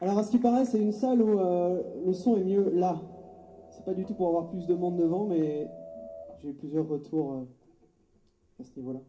Alors, à ce qui paraît, c'est une salle où euh, le son est mieux là. C'est pas du tout pour avoir plus de monde devant, mais j'ai eu plusieurs retours euh, à ce niveau-là.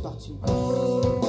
Tu aimes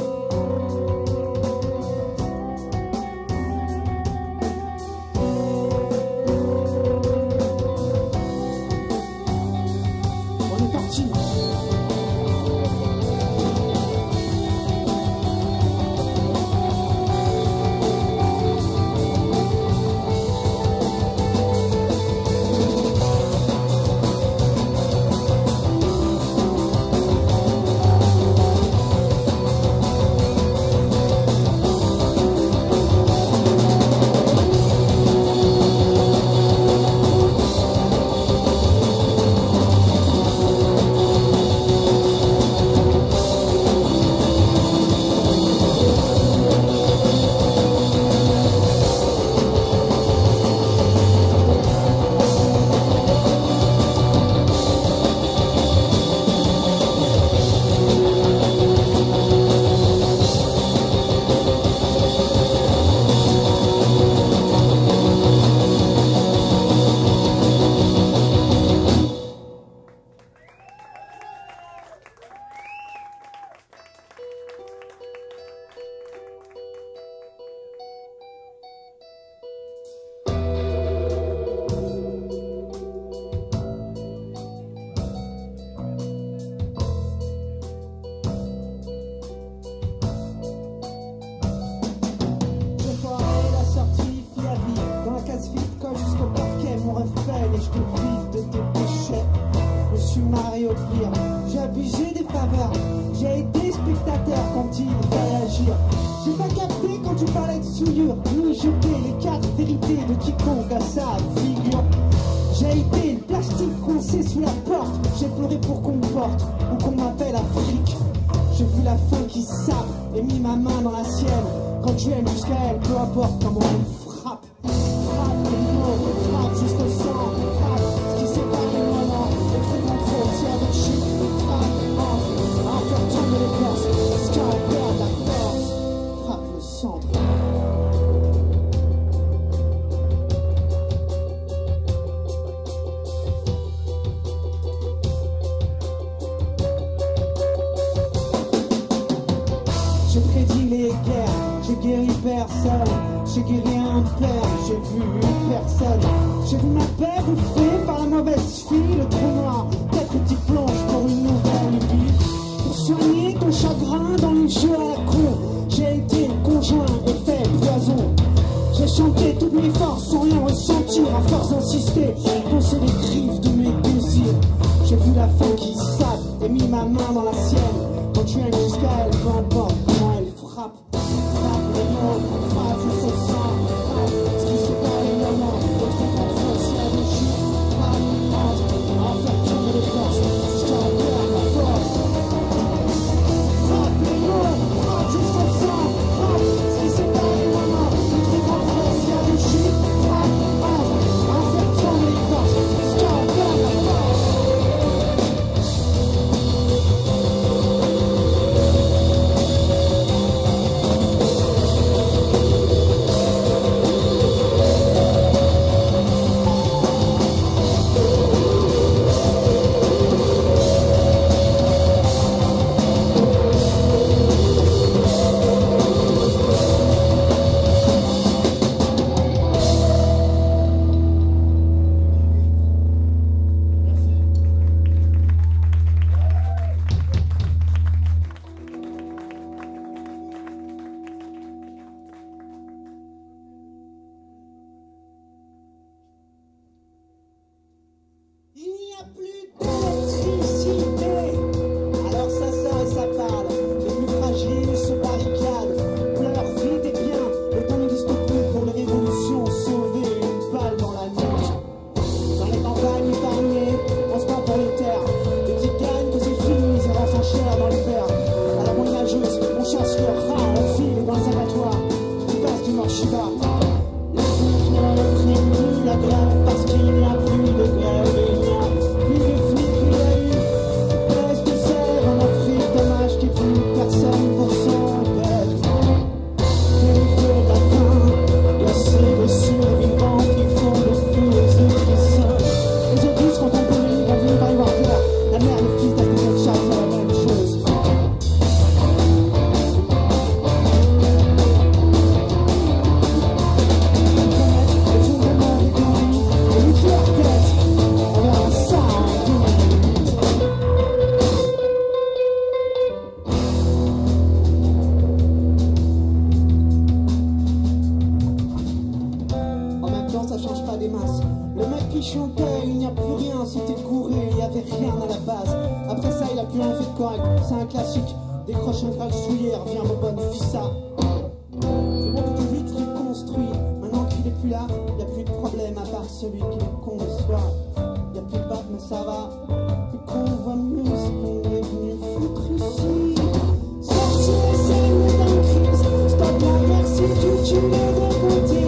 rien à la base. Après ça, il a plus envie de correct, c'est un classique. Décroche un crack souillé, Viens mon bon fissa. Le monde du vite reconstruit, maintenant qu'il est plus là, y a plus de problème à part celui qui le conçoit. Y a plus de batte, mais ça va. Plus qu'on voit mieux ce qu'on est venu foutre ici. Sortir les d'un crise, stop la merci, tu, me de.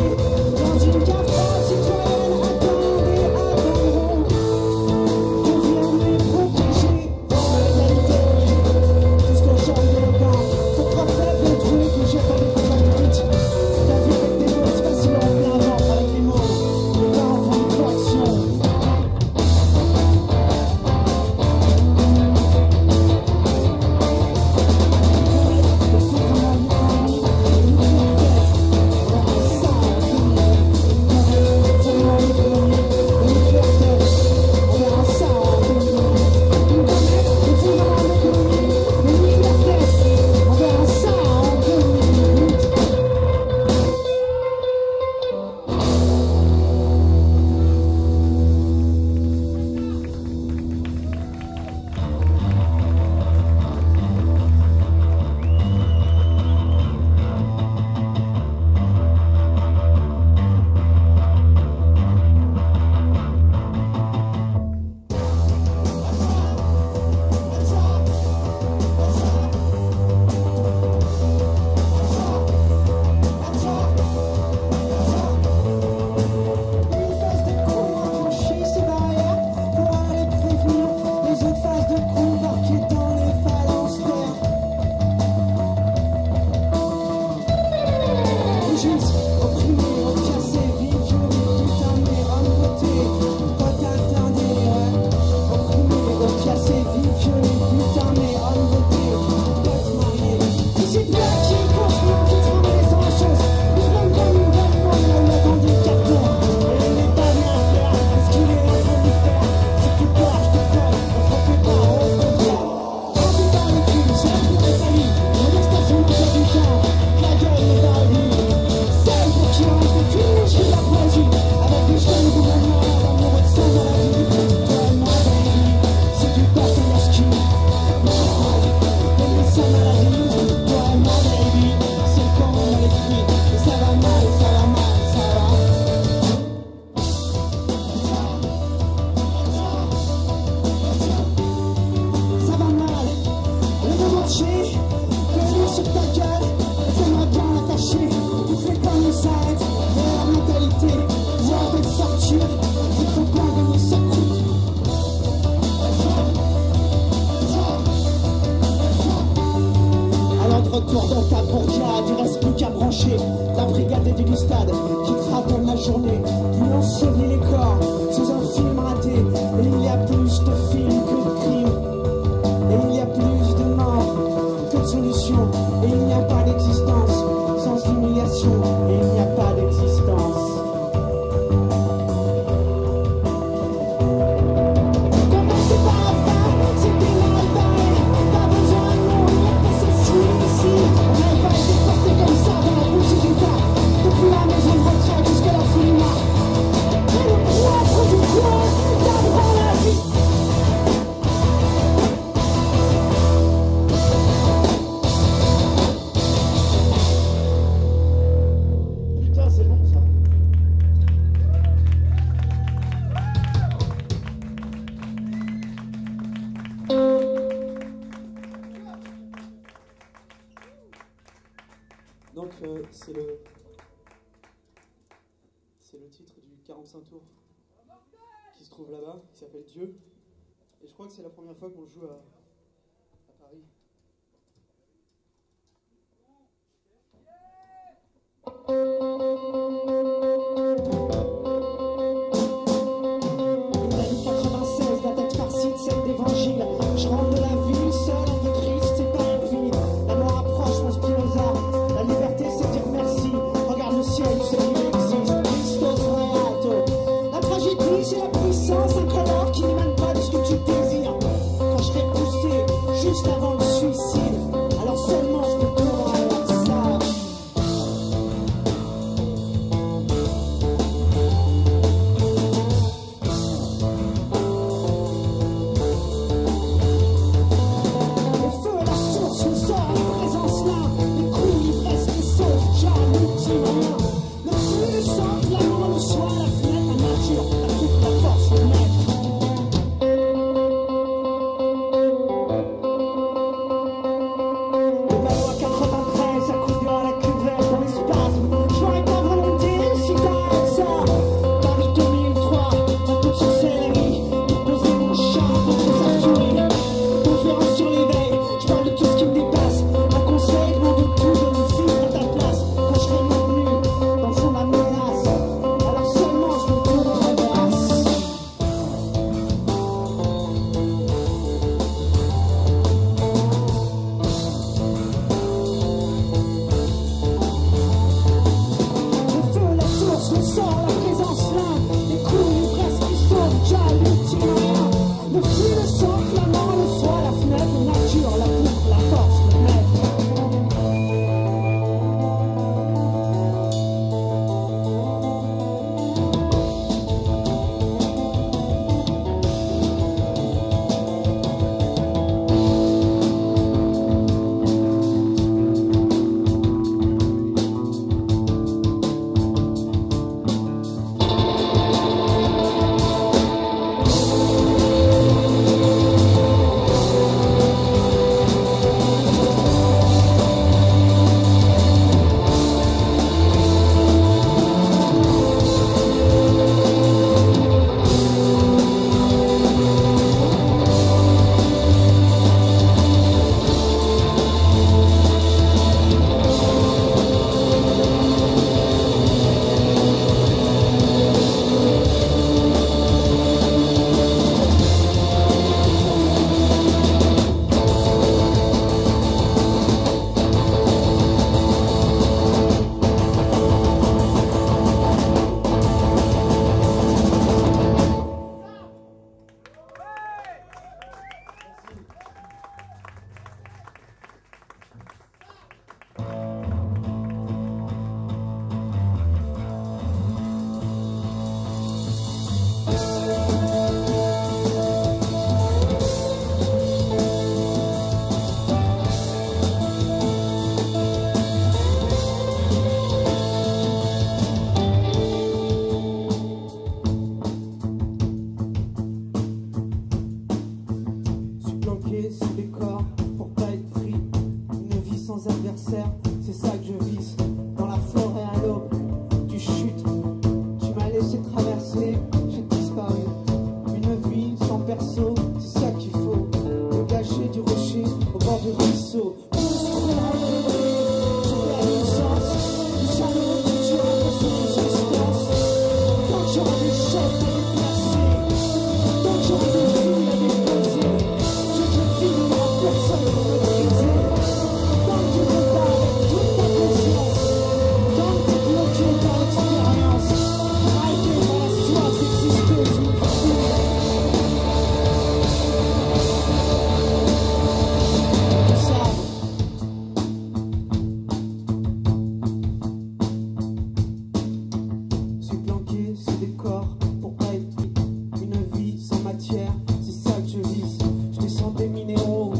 c'est ça que je vise. Je descends des minéraux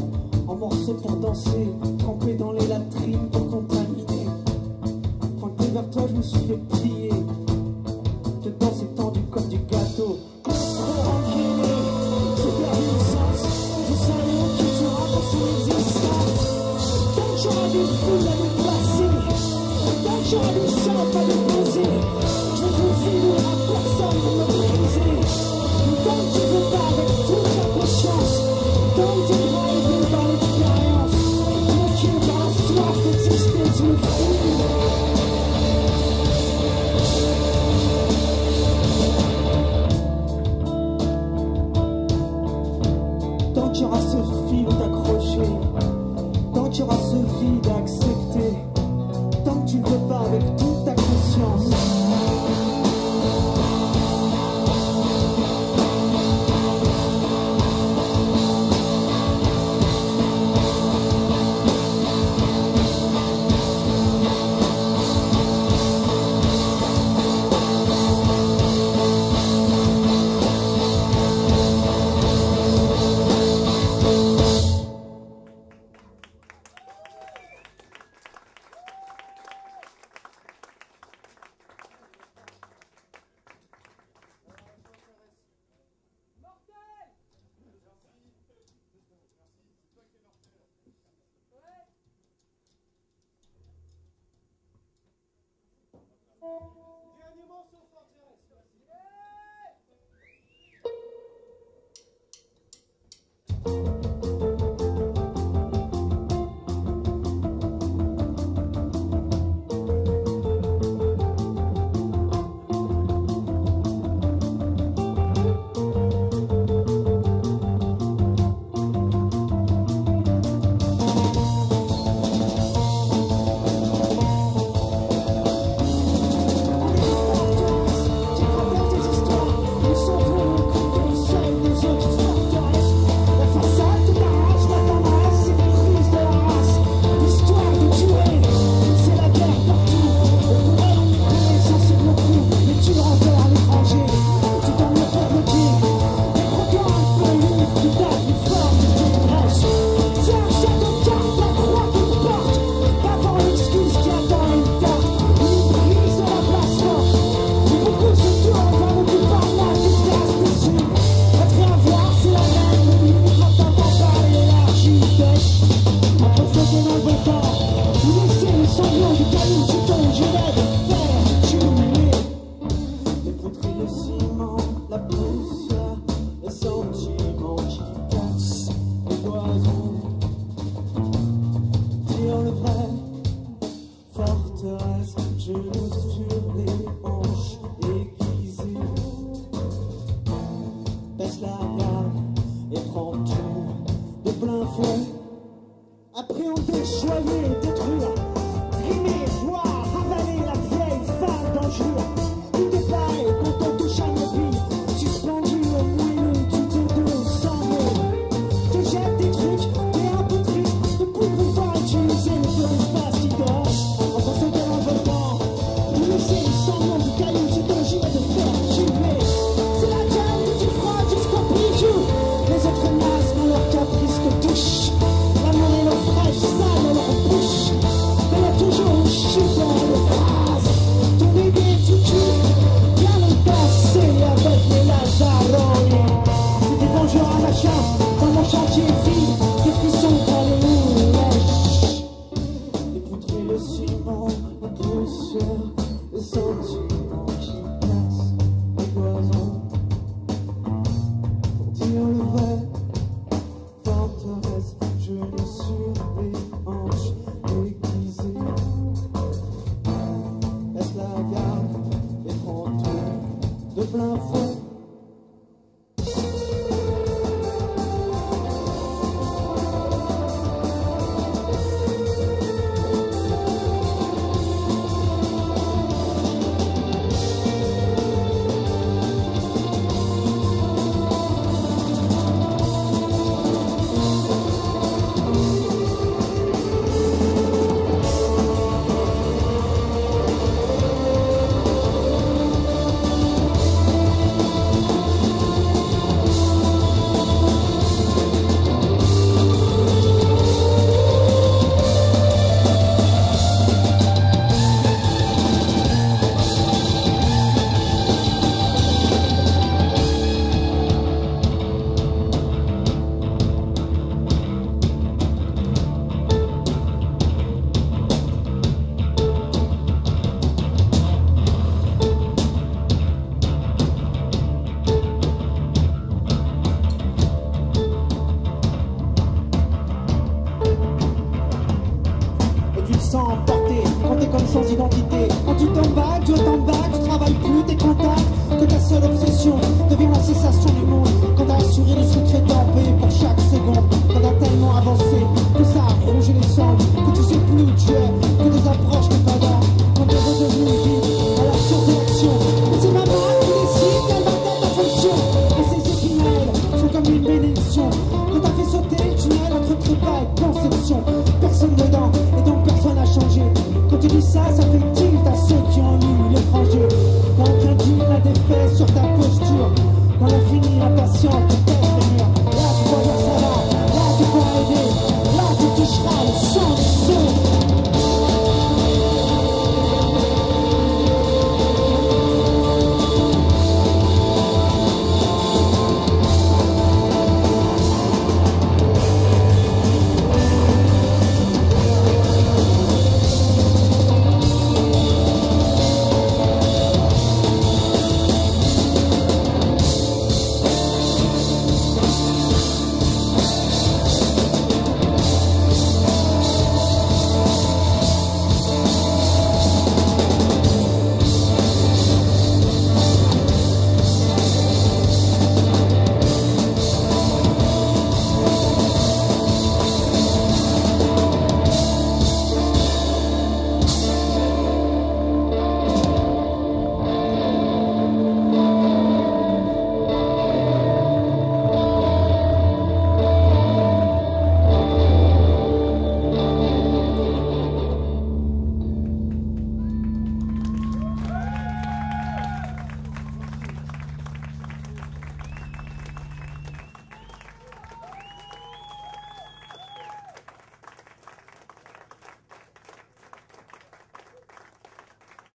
en morceaux pour danser. Eu deixo a blood seule obsession devient la cessation du monde. Quand t'as assuré les